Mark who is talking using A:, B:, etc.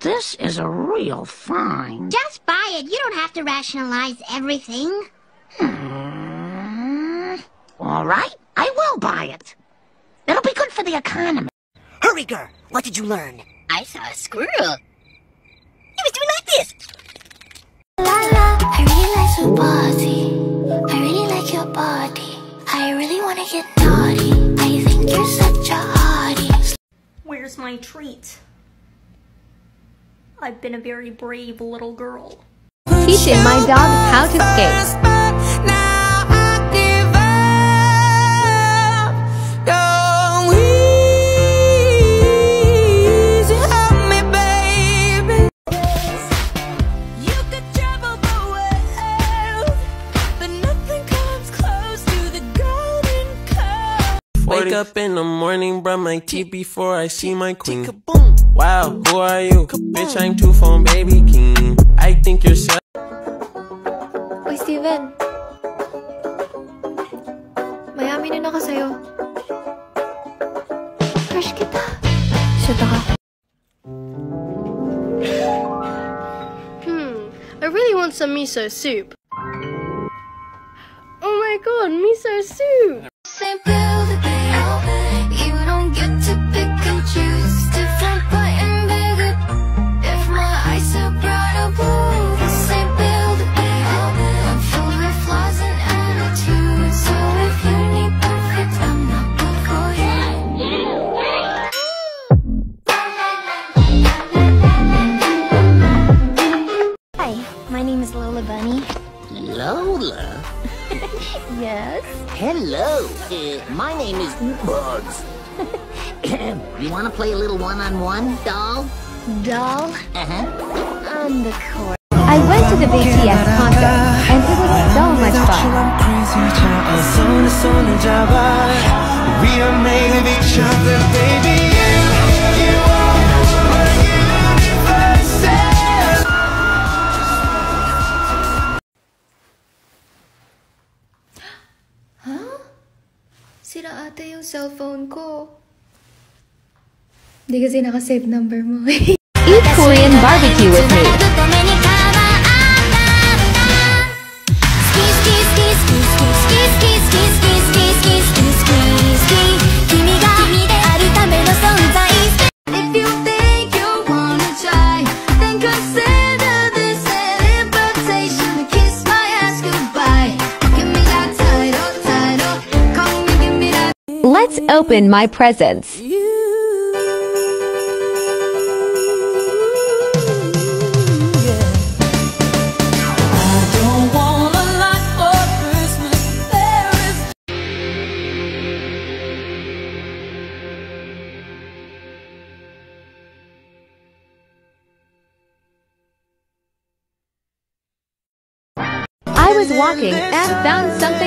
A: this is a real find.
B: Just buy it. You don't have to rationalize everything.
A: Hmm. All right, I will buy it. It'll be good for the economy.
C: Hurry, girl. What did you learn?
B: I saw a squirrel. He was doing like this.
D: La la, I really like your body. I really like your body. I really wanna get naughty. I think you're such a hottie.
E: Where's my treat? I've been a very brave little girl.
F: Teaching my dog how to skate.
G: Wake up in the morning, brush my teeth before I see my queen. Wow, who are you? Bitch, I'm two phone baby king. I think you're so.
F: Uy, Steven. May aminin ako sa'yo. Crush kita. Shoot ako.
H: Hmm, I really want some miso soup. Oh my god, miso soup!
D: Say
B: name is Lola Bunny.
A: Lola?
B: yes?
A: Hello. Uh, my name is Bugs. you want to play a little one-on-one, doll?
B: Doll?
A: Uh-huh.
B: On the court.
F: I went to the BTS concert, and it was so much fun.
G: We are made of each other, baby.
F: Sira ata yung cellphone ko. Hindi kasi nakasave number mo. Eat Korean barbecue with me. Let's open my presents. I was walking and found something